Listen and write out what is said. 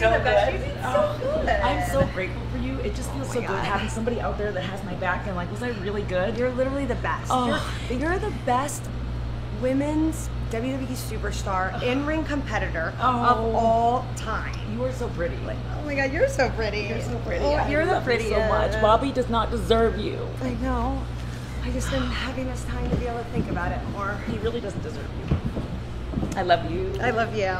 so the best. good. Oh. I'm so grateful for you. It just feels Oh so good having somebody out there that has my back and like, was I really good? You're literally the best. Oh, you're, you're the best women's WWE superstar, in-ring competitor Oh. of all time. you are so pretty. Like, Oh my God, you're so pretty. You're so pretty. Oh, you're the prettiest. so much. Bobby does not deserve you. I know. I just been having this time to be able to think about it more. He really doesn't deserve you. I love you. I love you.